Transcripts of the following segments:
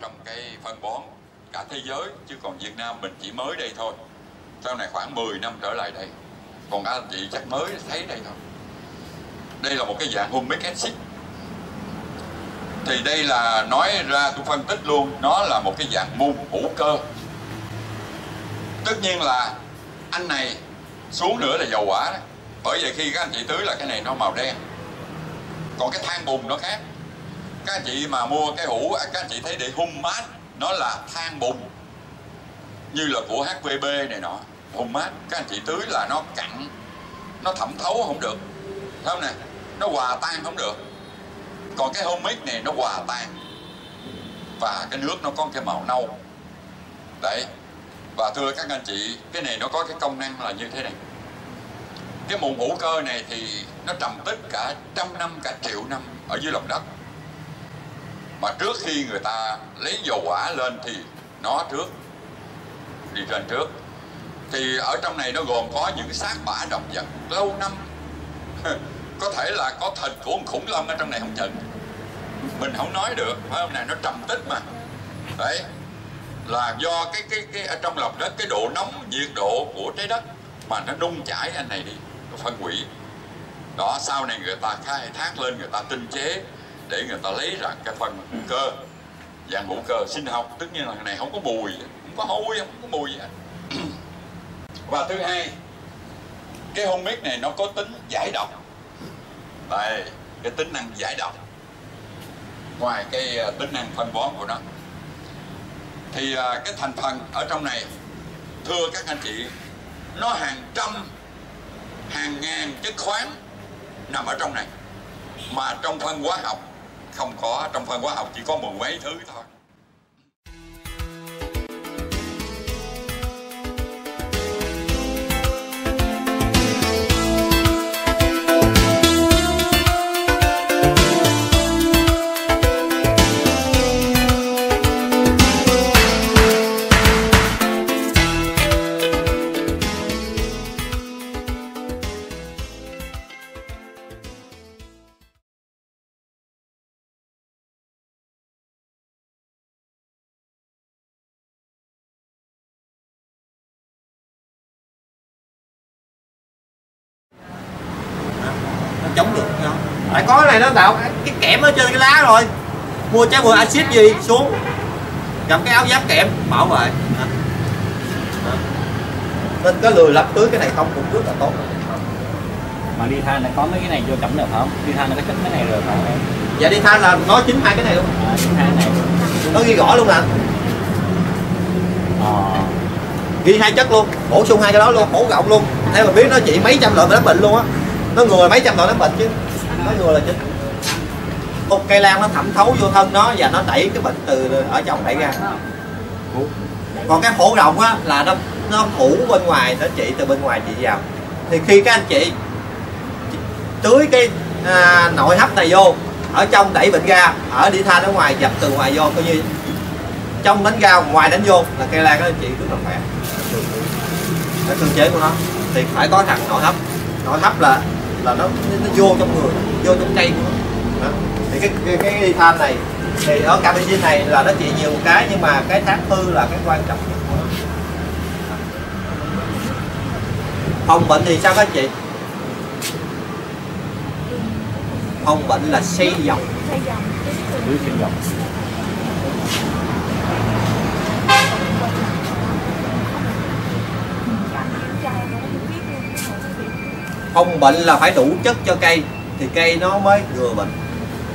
trong cái phân bón cả thế giới, chứ còn Việt Nam mình chỉ mới đây thôi. Sau này khoảng 10 năm trở lại đây, còn anh chị chắc mới thấy đây thôi. Đây là một cái dạng humic acid. Thì đây là nói ra tôi phân tích luôn, nó là một cái dạng môn hữu cơ. Tất nhiên là anh này xuống nữa là dầu quả đó. Bởi vậy khi các anh chị tưới là cái này nó màu đen. Còn cái than bùn nó khác các anh chị mà mua cái hũ à, các anh chị thấy để hung mát, nó là than bùn. Như là của HVB này nọ, hung mát. Các anh chị tưới là nó cặn, nó thẩm thấu không được. Thấy không nè? Nó hòa tan không được. Còn cái humic này nó hòa tan. Và cái nước nó có cái màu nâu. Đấy. Và thưa các anh chị, cái này nó có cái công năng là như thế này. Cái mùn hữu cơ này thì nó trầm tích cả trăm năm, cả triệu năm ở dưới lòng đất mà trước khi người ta lấy dầu hỏa lên thì nó trước, đi trên trước. Thì ở trong này nó gồm có những xác bã động vật lâu năm. Có thể là có thịt của một khủng long ở trong này không chừng mình không nói được, phải không này nó trầm tích mà. Đấy, là do cái cái cái, ở trong lòng đất, cái độ nóng nhiệt độ của trái đất mà nó nung chảy anh này đi, nó phân hủy. Đó, sau này người ta khai thác lên, người ta tinh chế để người ta lấy ra cái phân hữu cơ. Dạng hữu cơ sinh học, tất nhiên là này không có mùi không có hôi, không có mùi gì hết và thứ hai, cái hôn miết này nó có tính giải độc. Đây, cái tính năng giải độc. Ngoài cái à, tính năng phân bón của nó. Thì à, cái thành phần ở trong này, thưa các anh chị, nó hàng trăm, hàng ngàn chất khoáng nằm ở trong này. Mà trong phân hóa học không có trong phân hóa học chỉ có mười mấy thứ thôi. Chống được không? Tại có cái này nó tạo cái kẽm ở trên cái lá rồi. Mua trái bưởi axit gì xuống. Cầm cái áo giáp kẽm bảo vệ. Nên cái lười lắp tưới cái này không cũng rất là tốt. Mà đi than này có mấy cái này vô chẩm được không? Đi than nó có chất mấy này rồi không? Em dạ đi than là nói chính hai cái này luôn à, đi than này. Nó ghi rõ luôn nè ờ. Ghi hai chất luôn bổ sung hai cái đó luôn bổ rộng luôn. Em mà biết nó chỉ mấy trăm loại mà nó bệnh luôn á nó ngừa mấy trăm loại nó bệnh chứ. Nó ngừa là chính một cây lan nó thẩm thấu vô thân nó và nó đẩy cái bệnh từ ở trong đẩy ra. Còn cái hổ rộng á là nó nó phủ bên ngoài nó trị từ bên ngoài trị vào. Thì khi các anh chị tưới cái à, nội hấp này vô ở trong đẩy bệnh ra ở đi than ở ngoài dập từ ngoài vô coi như trong đánh ra ngoài đánh vô là cây lan đó anh chị rất là khỏe cái cơ chế của nó. Thì phải có thằng nội hấp. Nội hấp là là nó nó vô trong người vô trong cây của nó. Đó. thì cái cái, cái đi than này thì ở capsaicin này là nó trị nhiều cái nhưng mà cái tháng tư là cái quan trọng nhất của nó. Phòng bệnh thì sao các chị? Phòng bệnh là xây dòng. Dưới sinh dòng phòng bệnh là phải đủ chất cho cây, thì cây nó mới ngừa bệnh.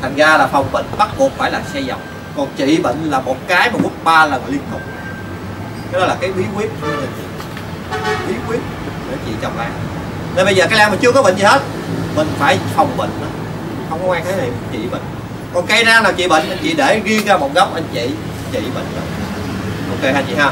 Thành ra là phòng bệnh bắt buộc phải là xây dòng. Còn trị bệnh là một cái mà quất ba lần liên tục. Cái đó là cái bí quyết. Của mình. bí quyết để chị trồng lan nên bây giờ cái lan mà chưa có bệnh gì hết, mình phải phòng bệnh đó. Không có quan cái này, trị bệnh. Còn cây lan nào trị bệnh, anh chị để riêng ra một góc, anh chị trị bệnh rồi ok ha chị ha.